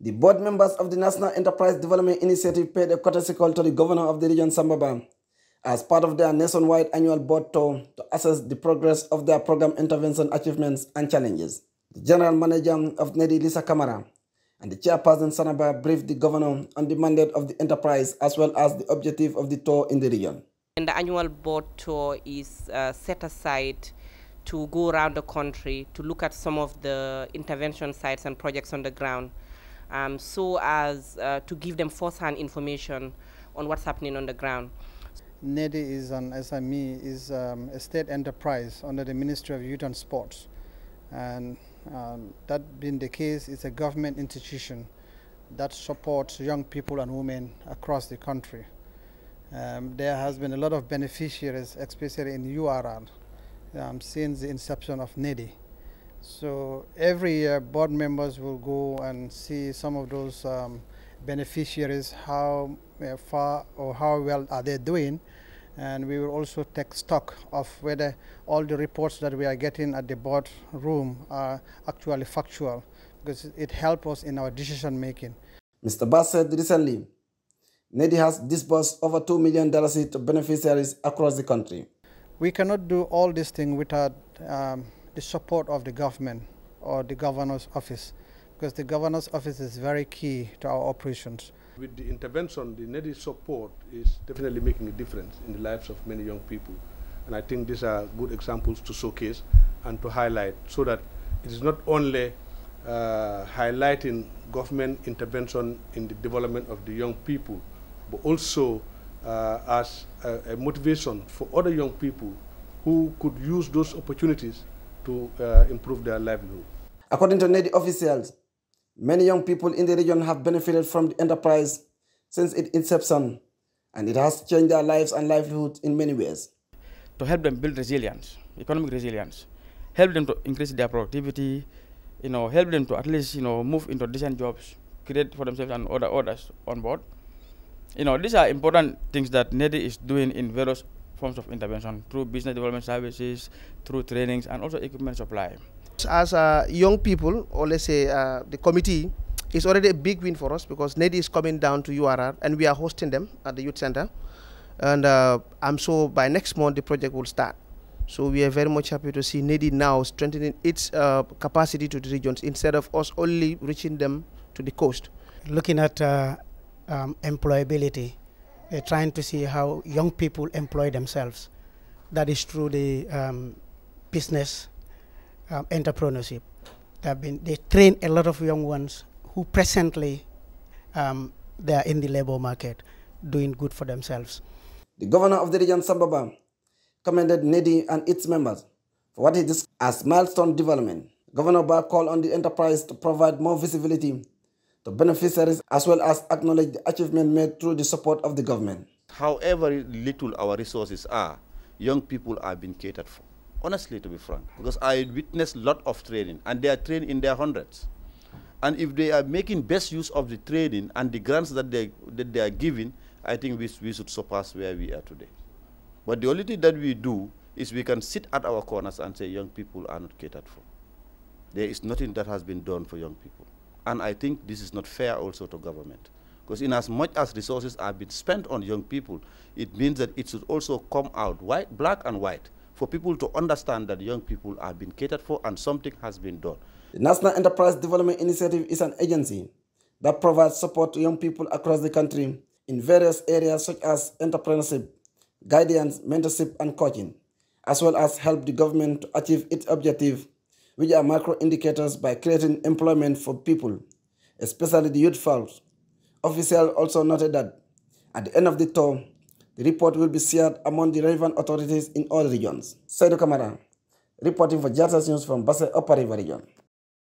The board members of the National Enterprise Development Initiative paid a courtesy call to the governor of the region, Sambaba, as part of their nationwide annual board tour to assess the progress of their program intervention achievements and challenges. The general manager of NEDI, Lisa Kamara, and the chairperson, Sanaba, briefed the governor on the mandate of the enterprise as well as the objective of the tour in the region. And the annual board tour is uh, set aside to go around the country to look at some of the intervention sites and projects on the ground um, so as uh, to give them first-hand information on what's happening on the ground. NEDI is an SME, is um, a state enterprise under the Ministry of Youth and Sports. And um, that being the case, it's a government institution that supports young people and women across the country. Um, there has been a lot of beneficiaries, especially in URR, um, since the inception of NEDI. So every year, board members will go and see some of those um, beneficiaries, how uh, far or how well are they doing, and we will also take stock of whether all the reports that we are getting at the board room are actually factual, because it helps us in our decision making. Mr. Bass said recently, NEDI has disbursed over $2 million to beneficiaries across the country. We cannot do all these things without um, the support of the government or the governor's office because the governor's office is very key to our operations. With the intervention, the NEDI support is definitely making a difference in the lives of many young people. And I think these are good examples to showcase and to highlight so that it is not only uh, highlighting government intervention in the development of the young people, but also uh, as a, a motivation for other young people who could use those opportunities to uh, improve their livelihood. According to NEDI officials, many young people in the region have benefited from the enterprise since its inception, and it has changed their lives and livelihood in many ways. To help them build resilience, economic resilience, help them to increase their productivity, you know, help them to at least, you know, move into decent jobs, create for themselves and other orders on board. You know, these are important things that NEDI is doing in various forms of intervention through business development services, through trainings, and also equipment supply. As uh, young people, or let's say uh, the committee, is already a big win for us because NEDI is coming down to URR and we are hosting them at the youth center. And uh, I'm sure by next month the project will start. So we are very much happy to see NEDI now strengthening its uh, capacity to the regions instead of us only reaching them to the coast. Looking at uh, um, employability, uh, trying to see how young people employ themselves. That is through the um, business um, entrepreneurship. They, have been, they train a lot of young ones who presently um, they are in the labor market doing good for themselves. The governor of the region, Sambaba, commended NEDI and its members for what he described as milestone development. Governor Ba called on the enterprise to provide more visibility to beneficiaries as well as acknowledge the achievement made through the support of the government. However little our resources are, young people are being catered for. Honestly, to be frank, because I witnessed a lot of training, and they are trained in their hundreds. And if they are making best use of the training and the grants that they, that they are giving, I think we, we should surpass where we are today. But the only thing that we do is we can sit at our corners and say young people are not catered for. There is nothing that has been done for young people. And I think this is not fair also to government. Because in as much as resources are being spent on young people, it means that it should also come out white, black and white for people to understand that young people are being catered for and something has been done. The National Enterprise Development Initiative is an agency that provides support to young people across the country in various areas such as entrepreneurship, guidance, mentorship, and coaching, as well as help the government to achieve its objective, which are macro indicators by creating employment for people, especially the youth folks. Officials also noted that at the end of the tour, the report will be shared among the relevant authorities in all regions. Saidou Kamara, reporting for GRTS News from Basse Upper River Region.